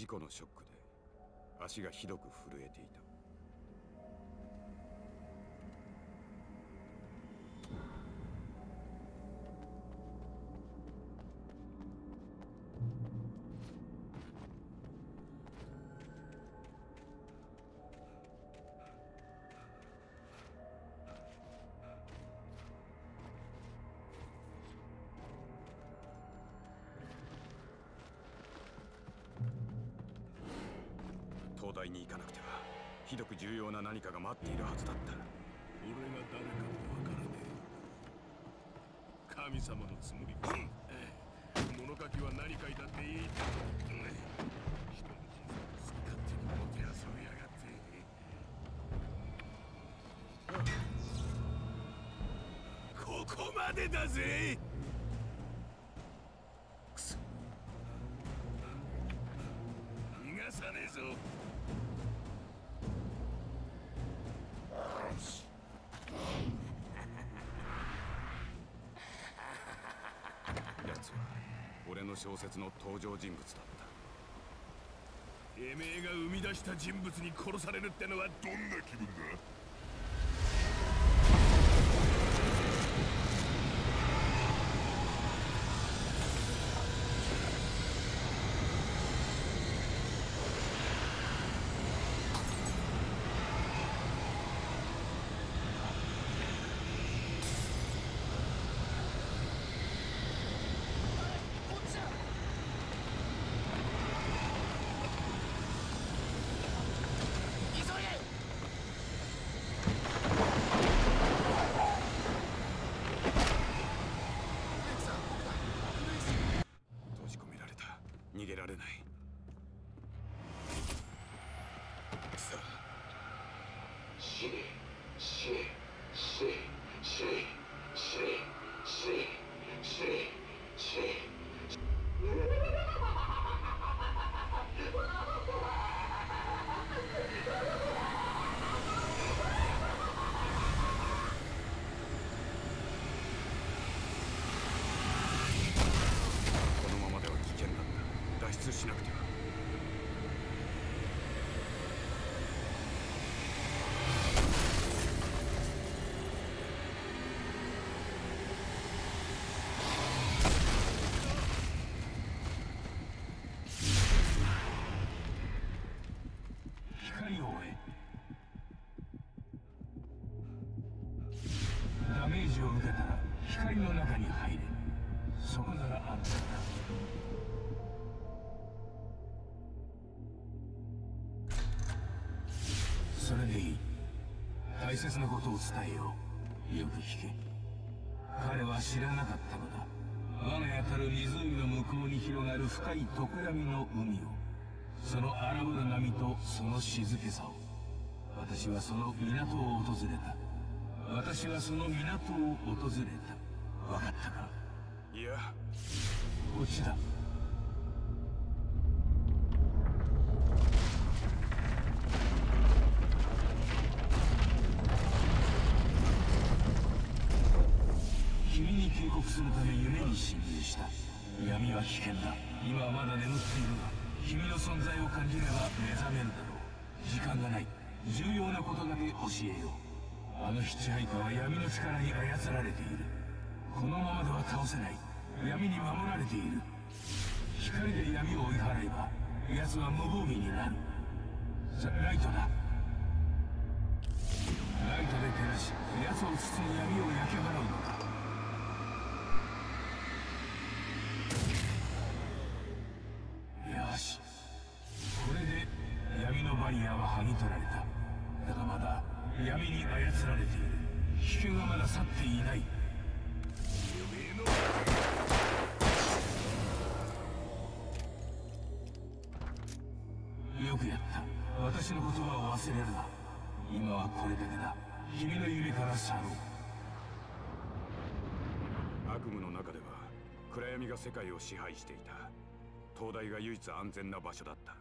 事故のショックで足がひどく震えていた。東大に行かなくてはひどく重要な何かが待っているはずだった。俺が誰かもわからねえ神様のつもりか物書きは何書いたっていいって。人の人生好き勝手にもてあそびやがって。ここまでだぜ。くそ。逃がさねえぞ。小説の登場人物だった。てめえが生み出した人物に殺されるってのはどんな気分だ？Shit. 切なことを伝えよう。よく聞け。彼は知らなかったのだ。我が家たる湖の向こうに広がる深い常闇の海を。その荒ぶる波とその静けさを。私はその港を訪れた。私はその港を訪れた。分かったか？いや。こっちだするため夢に侵入した。闇は危険だ。今はまだ眠っているが君の存在を感じれば目覚めるだろう。時間がない。重要なことだけ教えよう。あのヒッチハイカーは闇の力に操られている。このままでは倒せない。闇に守られている。光で闇を追い払えば奴は無防備になる。さライトだ。ライトで照らし奴を包む闇を焼き払うのだ。くやった私の言葉を忘れるな。今はこれだけだ。君の夢から去ろう。悪夢の中では暗闇が世界を支配していた。灯台が唯一安全な場所だった。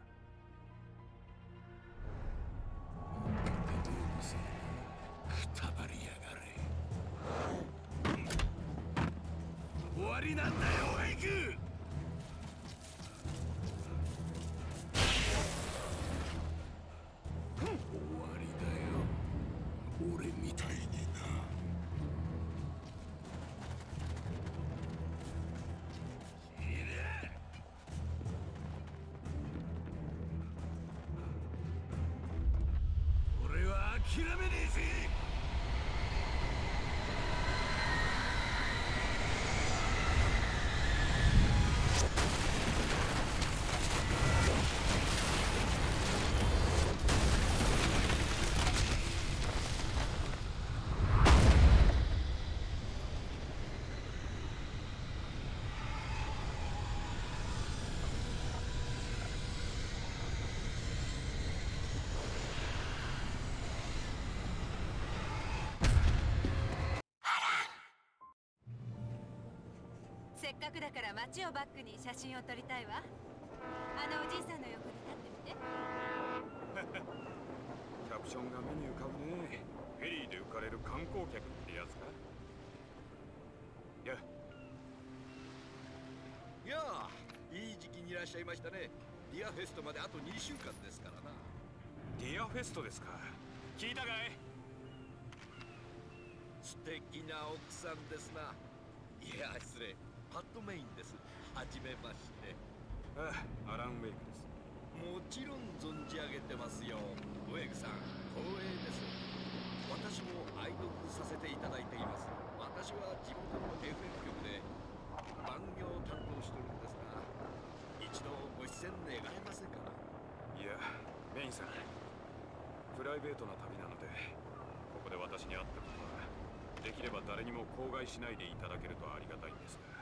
せっかくだから街をバックに写真を撮りたいわ。あのおじいさんの横に立ってみて。キャプションが目に浮かぶね。フェリーで浮かれる観光客ってやつか。いや。いやあいい時期にいらっしゃいましたね。 Deerfest まであと2週間ですからな。 Deerfest ですか。聞いたかい？素敵な奥さんですな。いや失礼パッドメインです。はじめまして。ああアラン・ウェイクです。もちろん存じ上げてますよ。ウェイグさん光栄です。私も愛読させていただいています。私は地元の FM 局で番組を担当してるんですが一度ご出演願えませんか？いやメインさんプライベートな旅なのでここで私に会ったことはできれば誰にも口外しないでいただけるとありがたいんですが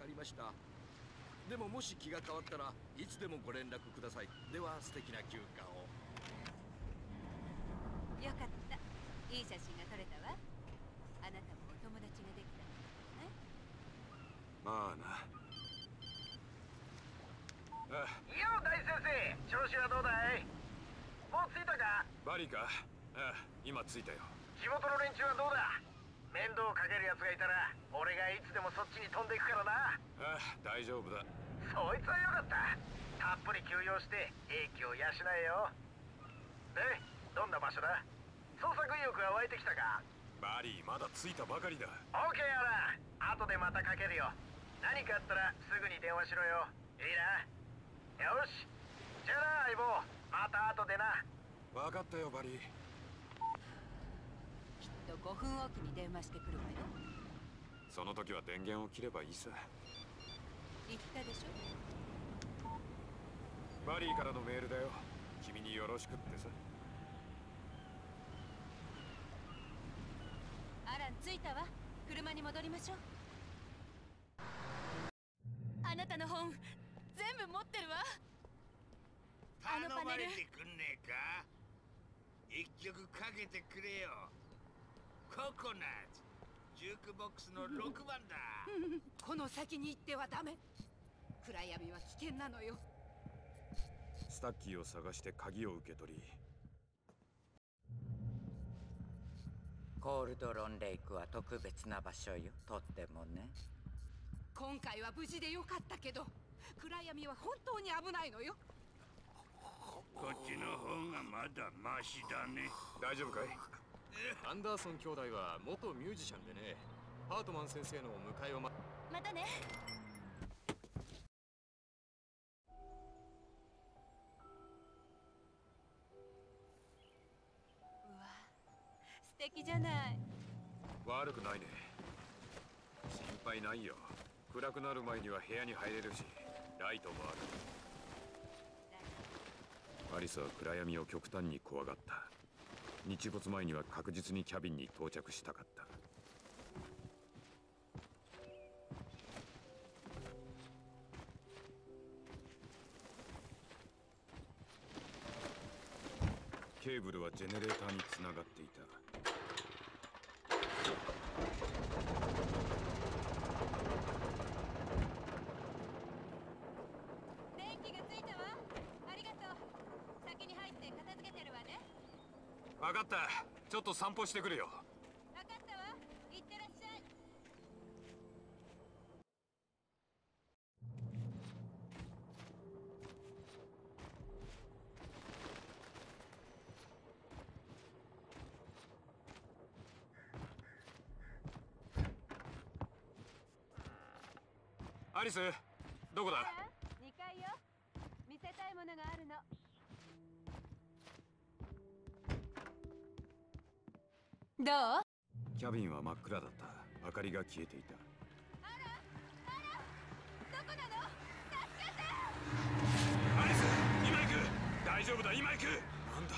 かりました。でももし気が変わったらいつでもご連絡ください。では素敵な休暇を。よかった。いい写真が撮れたわ。あなたもお友達ができたのねまあな。あよう大先生調子はどうだい？もう着いたか？バリーかあ今着いたよ。地元の連中はどうだ？面倒をかける奴がいたら俺がいつでもそっちに飛んでいくからな。あ大丈夫だ。そいつはよかった。たっぷり休養して英気を養えよ。でどんな場所だ？捜索意欲が湧いてきたか？バリーまだ着いたばかりだ。オッケーやな。後でまたかけるよ。何かあったらすぐに電話しろよ。いいな？よし。じゃあな相棒。また後でな。分かったよバリーと5分おきに電話してくるわよ。その時は電源を切ればいいさ。言ったでしょ？バリーからのメールだよ。君によろしくってさ。アラン着いたわ。車に戻りましょう。あなたの本全部持ってるわ。あのパネル。くんねえか？一曲かけてくれよココナッツ。ジュークボックスの6番だ。この先に行ってはダメ。暗闇は危険なのよ。スタッキーを探して鍵を受け取り。コールドロンレイクは特別な場所よ。とってもね。今回は無事でよかったけど暗闇は本当に危ないのよ。こっちの方がまだマシだね。大丈夫かい？アンダーソン兄弟は元ミュージシャンでね。ハートマン先生のお迎えをままたね。うわ素敵じゃない。悪くないね。心配ないよ。暗くなる前には部屋に入れるしライトもある。アリスは暗闇を極端に怖がった日没前には確実にキャビンに到着したかった。ケーブルはジェネレーターにつながっていた電気がついたわありがとう先に入って片付けてるわね分かった。ちょっと散歩してくるよ。分かったわ。いってらっしゃい。アリスどこだ？2階よ。見せたいものがあるのどう？キャビンは真っ暗だった。明かりが消えていた。どこなのアリス今行く。大丈夫だ今行く。なんだ？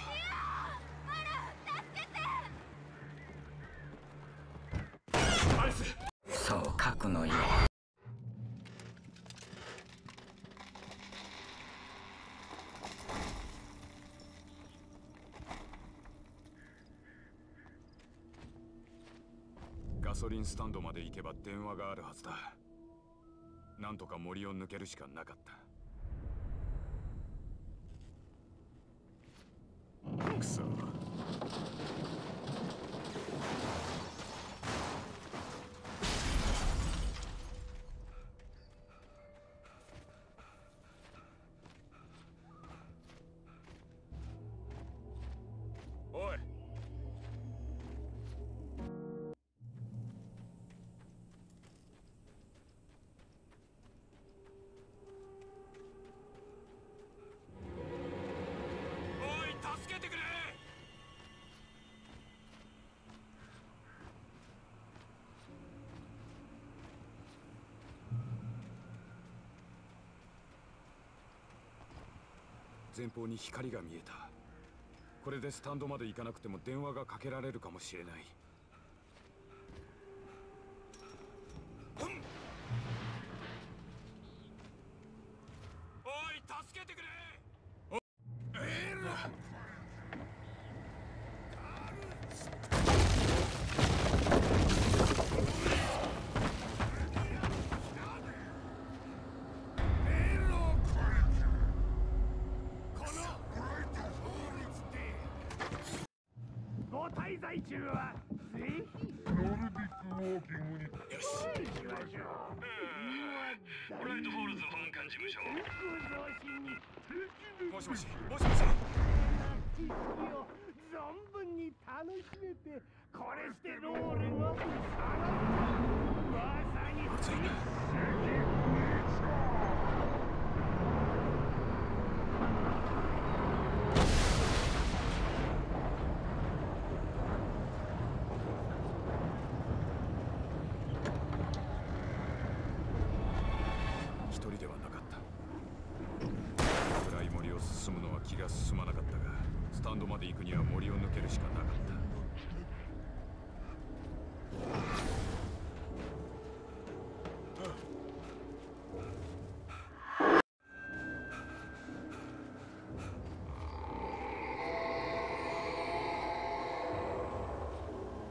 アリス。そう書くのよソリンスタンドまで行けば電話があるはずだ。なんとか森を抜けるしかなかった。くそ。前方に光が見えた。これでスタンドまで行かなくても電話がかけられるかもしれない。ご滞在中はぜひノルディックウォーキングに行きましょうブライトフォールズ保安官事務所も。しも。しも。しも。し知識を存分に楽しめてコレステロールが下がったまさにまずいな一人ではなかった暗い森を進むのは進まなかったがスタンドまで行くには森を抜けるしかなかった。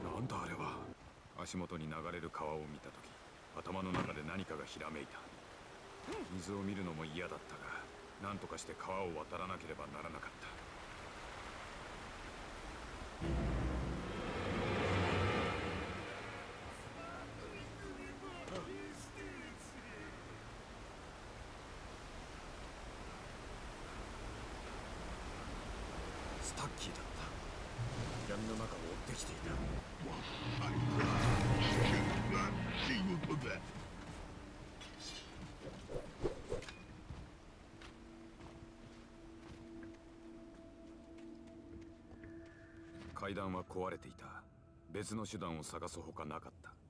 なんだあれは。足元に流れる川を見た時頭の中で何かがひらめいた。水を見るのも嫌だったが何とかして川を渡らなければならなかった。スタッキーだった。闇の中を追ってきていた。階段は壊れていた。別の手段を探すほかなかった。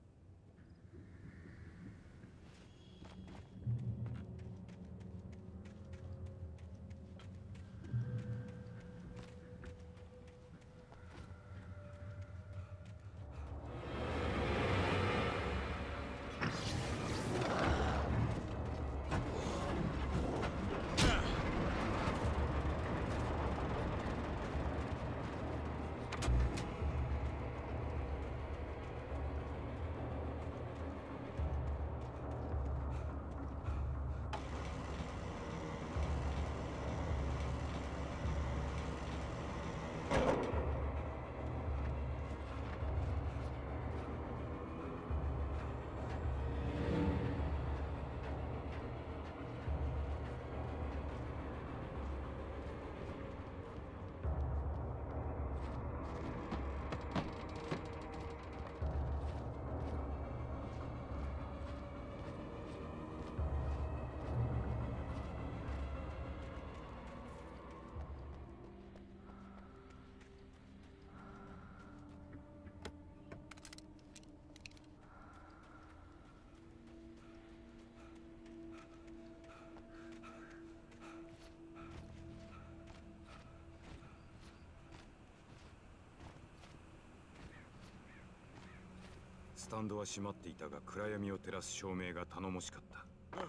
タンドは閉まっていたが暗闇を照らす照明が頼もしかった。ポー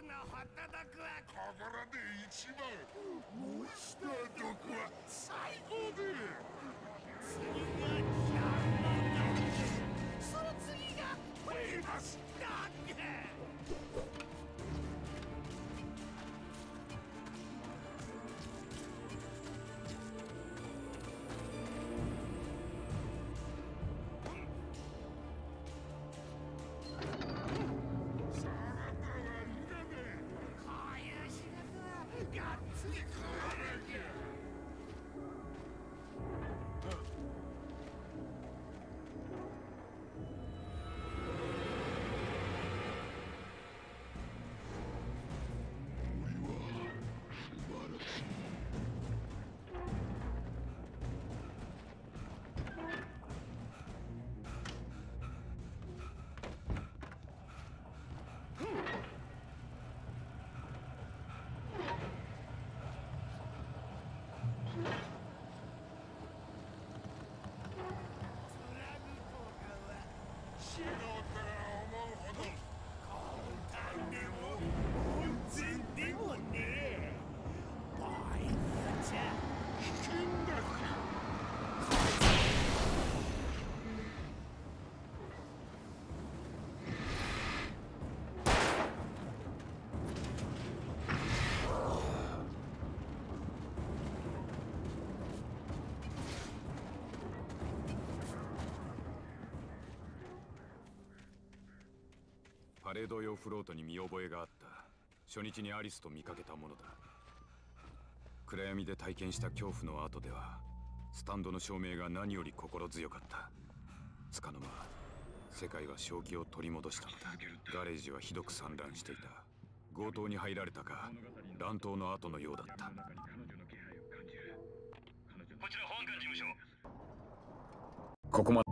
ルのホットドッグはここらで一番モンスタードッグは最高で。次がジャンマンドッグその次がフェイマス。素パレード用フロートに見覚えがあった。初日にアリスと見かけたものだ。暗闇で体験した恐怖の後ではスタンドの照明が何より心強かった。つかの間世界は正気を取り戻した。のだガレージはひどく散乱していた。強盗に入られたか乱闘の後のようだった。こちら保安官事務所ここま